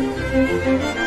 Música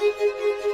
Música